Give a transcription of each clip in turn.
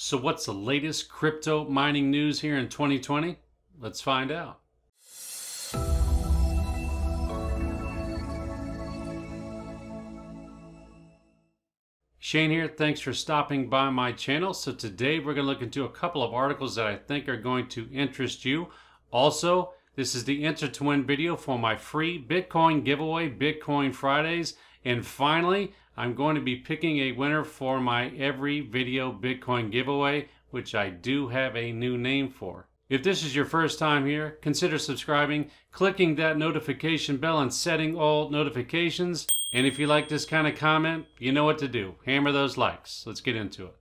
So, what's the latest crypto mining news here in 2020? Let's find out. Shane here. Thanks for stopping by my channel. So, today we're going to look into a couple of articles that I think are going to interest you. Also, this is the enter to win video for my free Bitcoin giveaway, Bitcoin Fridays. And finally, I'm going to be picking a winner for my every video Bitcoin giveaway, which I do have a new name for. If this is your first time here, consider subscribing, clicking that notification bell and setting all notifications. And if you like this kind of comment, you know what to do. Hammer those likes. Let's get into it.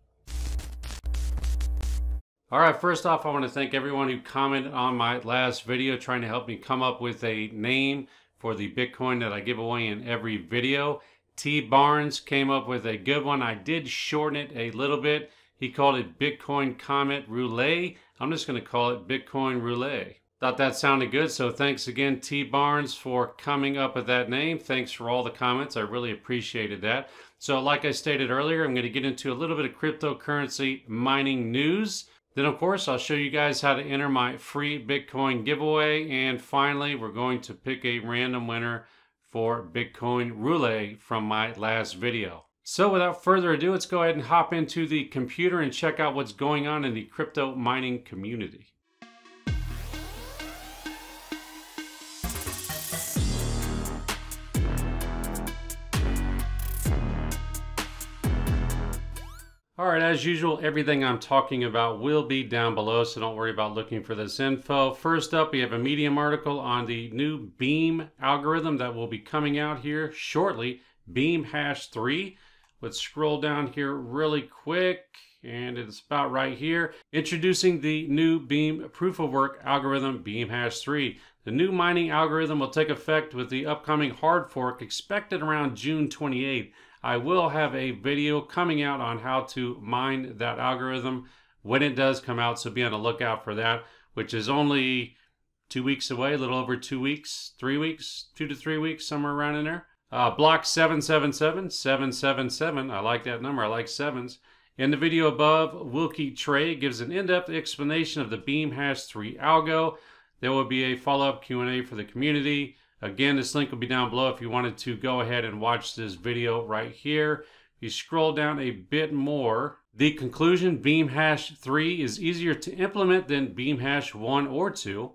All right, first off, I want to thank everyone who commented on my last video trying to help me come up with a name for the Bitcoin that I give away in every video. T. Barnes came up with a good one. I did shorten it a little bit. He called it Bitcoin Comet Roulette. I'm just going to call it Bitcoin Roulette. Thought that sounded good, so thanks again, T. Barnes, for coming up with that name. Thanks for all the comments. I really appreciated that. So, like I stated earlier, I'm going to get into a little bit of cryptocurrency mining news. Then, of course, I'll show you guys how to enter my free Bitcoin giveaway. And finally, we're going to pick a random winner for Bitcoin Roulette from my last video. So without further ado, let's go ahead and hop into the computer and check out what's going on in the crypto mining community. All right, as usual, everything I'm talking about will be down below, so don't worry about looking for this info. First up, we have a Medium article on the new Beam algorithm that will be coming out here shortly, Beam Hash 3. Let's scroll down here really quick, and it's about right here. Introducing the new Beam Proof of Work algorithm, Beam Hash 3. The new mining algorithm will take effect with the upcoming hard fork expected around June 28th. I will have a video coming out on how to mine that algorithm when it does come out. So be on the lookout for that, which is only two weeks away, a little over two weeks, three weeks, two to three weeks, somewhere around in there. Uh, block 777, 777. I like that number. I like sevens. In the video above, Wilke Trei gives an in-depth explanation of the Beam Hash 3 algo. There will be a follow-up Q&A for the community. Again, this link will be down below if you wanted to go ahead and watch this video right here. If you scroll down a bit more, the conclusion, Beam Hash 3 is easier to implement than Beam Hash 1 or 2.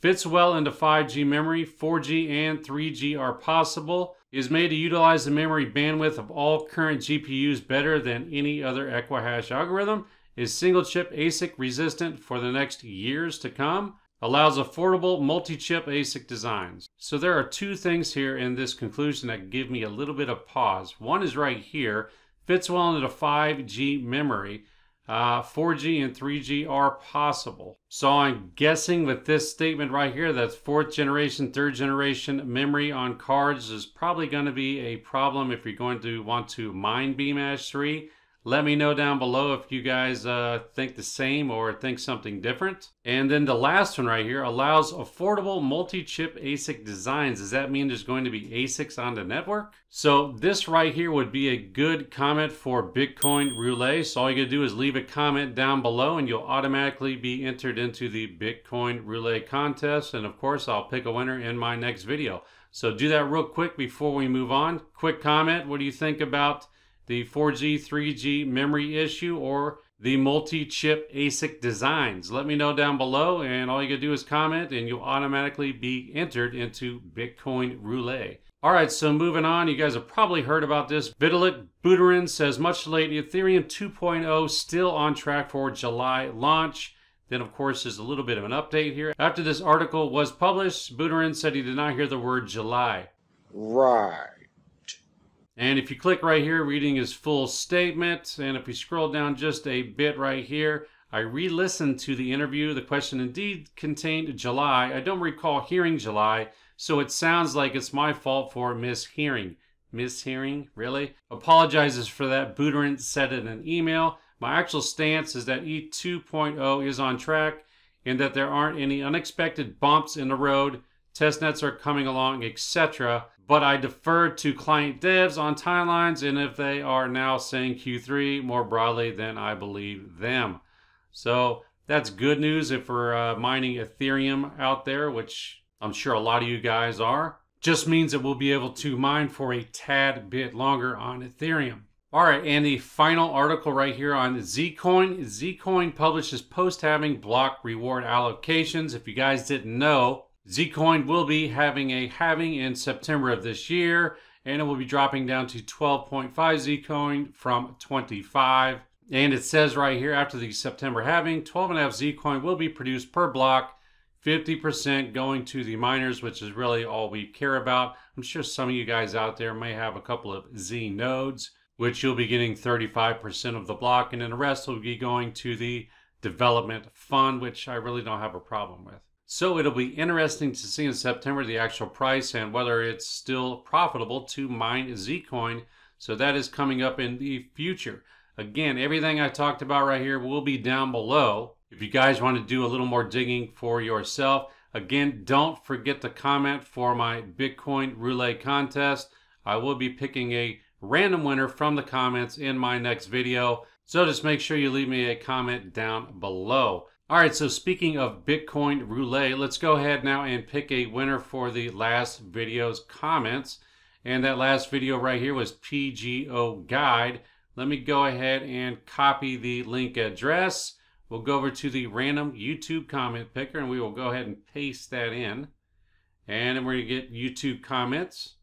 Fits well into 5G memory, 4G and 3G are possible. Is made to utilize the memory bandwidth of all current GPUs better than any other Equihash algorithm. Is single chip ASIC resistant for the next years to come allows affordable multi-chip ASIC designs. So there are two things here in this conclusion that give me a little bit of pause. One is right here, fits well into 5G memory. Uh, 4G and 3G are possible. So I'm guessing with this statement right here that fourth generation, third generation memory on cards is probably going to be a problem if you're going to want to mine BeamHash 3. Let me know down below if you guys uh, think the same or think something different. And then the last one right here allows affordable multi-chip ASIC designs. Does that mean there's going to be ASICs on the network? So this right here would be a good comment for Bitcoin Roulette. So all you gotta do is leave a comment down below and you'll automatically be entered into the Bitcoin Roulette contest. And of course, I'll pick a winner in my next video. So do that real quick before we move on. Quick comment, what do you think about the 4G, 3G memory issue, or the multi-chip ASIC designs. Let me know down below, and all you gotta do is comment, and you'll automatically be entered into Bitcoin Roulette. All right, so moving on, you guys have probably heard about this. Vitalik Buterin says, much late, Ethereum 2.0 still on track for July launch. Then, of course, there's a little bit of an update here. After this article was published, Buterin said he did not hear the word July. Right. And if you click right here, reading his full statement, and if you scroll down just a bit right here, I re-listened to the interview. The question indeed contained July. I don't recall hearing July, so it sounds like it's my fault for mishearing. Mishearing? Really? Apologizes for that. Buterin said in an email. My actual stance is that E2.0 is on track and that there aren't any unexpected bumps in the road. Test nets are coming along, etc. but I defer to client devs on timelines and if they are now saying Q3 more broadly, then I believe them. So that's good news if we're uh, mining Ethereum out there, which I'm sure a lot of you guys are. Just means that we'll be able to mine for a tad bit longer on Ethereum. All right, and the final article right here on Zcoin. Zcoin publishes post halving block reward allocations. If you guys didn't know, Zcoin will be having a halving in September of this year, and it will be dropping down to 12.5 Zcoin from 25. And it says right here, after the September halving, 12.5 Zcoin will be produced per block, 50% going to the miners, which is really all we care about. I'm sure some of you guys out there may have a couple of Z nodes which you'll be getting 35% of the block, and then the rest will be going to the development fund, which I really don't have a problem with. So it'll be interesting to see in September the actual price and whether it's still profitable to mine Zcoin. So that is coming up in the future. Again, everything I talked about right here will be down below. If you guys want to do a little more digging for yourself, again, don't forget to comment for my Bitcoin Roulette contest. I will be picking a random winner from the comments in my next video. So just make sure you leave me a comment down below. All right, so speaking of Bitcoin Roulette, let's go ahead now and pick a winner for the last video's comments. And that last video right here was PGO Guide. Let me go ahead and copy the link address. We'll go over to the random YouTube comment picker and we will go ahead and paste that in. And then we're to get YouTube comments.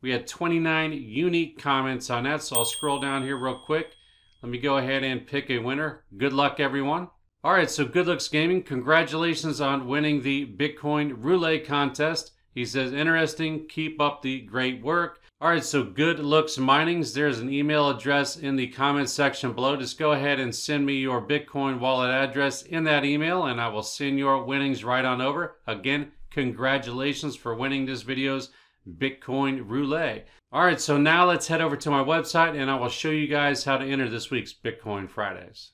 We had 29 unique comments on that, so I'll scroll down here real quick. Let me go ahead and pick a winner. Good luck, everyone. All right, so Good Looks Gaming, congratulations on winning the Bitcoin Roulette contest. He says, interesting, keep up the great work. All right, so Good Looks Minings, there's an email address in the comment section below. Just go ahead and send me your Bitcoin wallet address in that email, and I will send your winnings right on over. Again, congratulations for winning this video's Bitcoin Roulette. All right, so now let's head over to my website and I will show you guys how to enter this week's Bitcoin Fridays.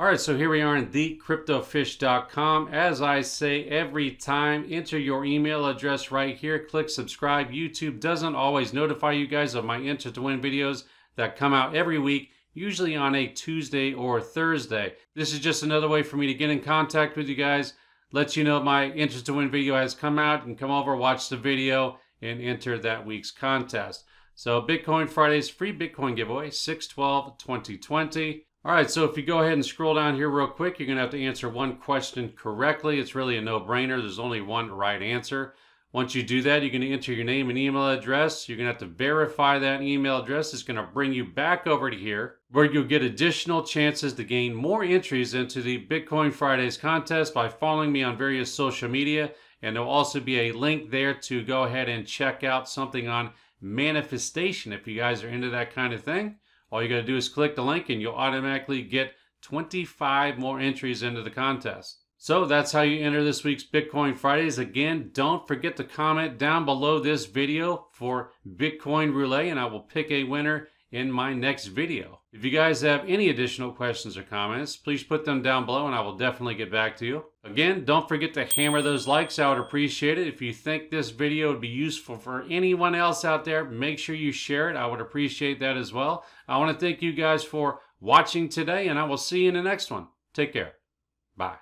All right, so here we are in thecryptofish.com. As I say every time, enter your email address right here, click subscribe. YouTube doesn't always notify you guys of my Enter to Win videos that come out every week, usually on a Tuesday or Thursday. This is just another way for me to get in contact with you guys, let you know my interest to Win video has come out, and come over, watch the video, and enter that week's contest. So Bitcoin Fridays free Bitcoin giveaway, 612 2020. All right, so if you go ahead and scroll down here real quick, you're to have to answer one question correctly. It's really a no-brainer. There's only one right answer. Once you do that, you're going to enter your name and email address. You're going to have to verify that email address. It's going to bring you back over to here where you'll get additional chances to gain more entries into the Bitcoin Fridays contest by following me on various social media. And there'll also be a link there to go ahead and check out something on manifestation if you guys are into that kind of thing. All you got to do is click the link and you'll automatically get 25 more entries into the contest. So that's how you enter this week's Bitcoin Fridays. Again, don't forget to comment down below this video for Bitcoin Roulette and I will pick a winner in my next video. If you guys have any additional questions or comments, please put them down below and I will definitely get back to you. Again, don't forget to hammer those likes. I would appreciate it. If you think this video would be useful for anyone else out there, make sure you share it. I would appreciate that as well. I want to thank you guys for watching today and I will see you in the next one. Take care. Bye.